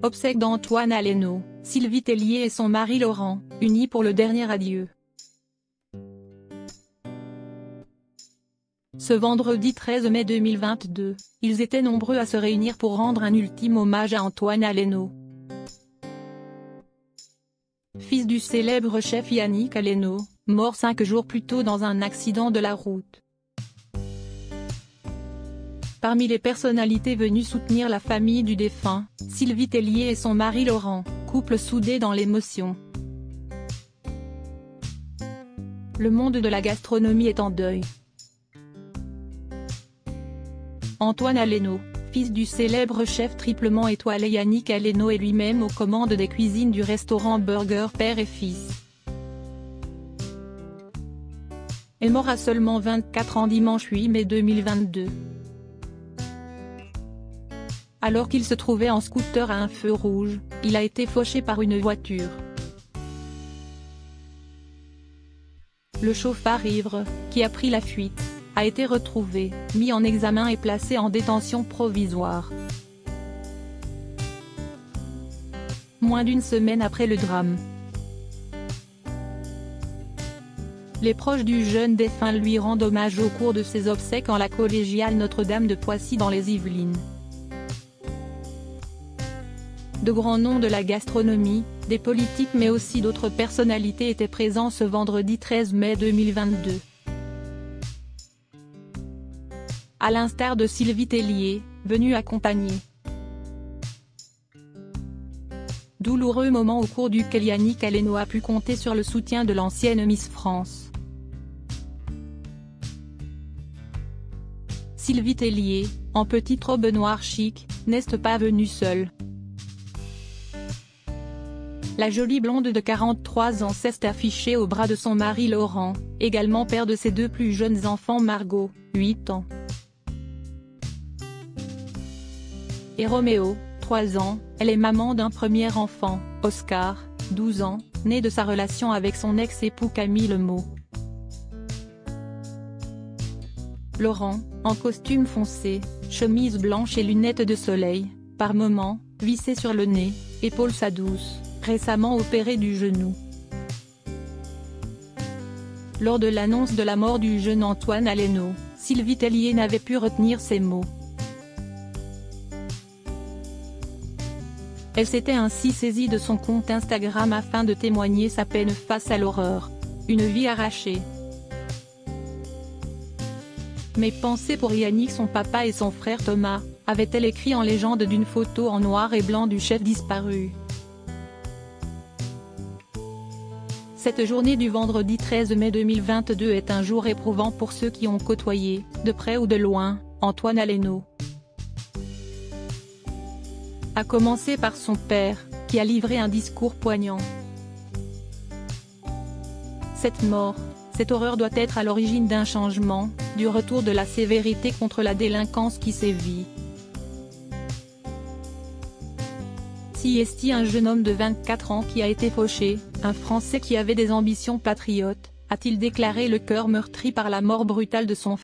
Obsèques d'Antoine Aleno, Sylvie Tellier et son mari Laurent, unis pour le dernier adieu. Ce vendredi 13 mai 2022, ils étaient nombreux à se réunir pour rendre un ultime hommage à Antoine Aleno. Fils du célèbre chef Yannick Aleno, mort cinq jours plus tôt dans un accident de la route. Parmi les personnalités venues soutenir la famille du défunt, Sylvie Tellier et son mari Laurent, couple soudé dans l'émotion. Le monde de la gastronomie est en deuil. Antoine Aleno, fils du célèbre chef triplement étoilé Yannick Aleno est lui-même aux commandes des cuisines du restaurant Burger Père et Fils. est mort à seulement 24 ans dimanche 8 mai 2022 alors qu'il se trouvait en scooter à un feu rouge, il a été fauché par une voiture. Le chauffard ivre, qui a pris la fuite, a été retrouvé, mis en examen et placé en détention provisoire. Moins d'une semaine après le drame. Les proches du jeune défunt lui rendent hommage au cours de ses obsèques en la collégiale Notre-Dame de Poissy dans les Yvelines de grands noms de la gastronomie, des politiques mais aussi d'autres personnalités étaient présents ce vendredi 13 mai 2022. À l'instar de Sylvie Tellier, venue accompagner. Douloureux moment au cours duquel Yannick Aleno a pu compter sur le soutien de l'ancienne Miss France. Sylvie Tellier, en petite robe noire chic, n'est pas venue seule? La jolie blonde de 43 ans s'est affichée au bras de son mari Laurent, également père de ses deux plus jeunes enfants Margot, 8 ans. Et Roméo, 3 ans, elle est maman d'un premier enfant, Oscar, 12 ans, né de sa relation avec son ex-époux Camille Lemot. Laurent, en costume foncé, chemise blanche et lunettes de soleil, par moments, vissé sur le nez, épaule sa douce récemment opéré du genou. Lors de l'annonce de la mort du jeune Antoine Aleno, Sylvie Tellier n'avait pu retenir ses mots. Elle s'était ainsi saisie de son compte Instagram afin de témoigner sa peine face à l'horreur. Une vie arrachée. Mes pensées pour Yannick son papa et son frère Thomas, avait-elle écrit en légende d'une photo en noir et blanc du chef disparu? Cette journée du vendredi 13 mai 2022 est un jour éprouvant pour ceux qui ont côtoyé, de près ou de loin, Antoine Aleno. A commencer par son père, qui a livré un discours poignant. Cette mort, cette horreur doit être à l'origine d'un changement, du retour de la sévérité contre la délinquance qui sévit. Siesti un jeune homme de 24 ans qui a été fauché, un Français qui avait des ambitions patriotes, a-t-il déclaré le cœur meurtri par la mort brutale de son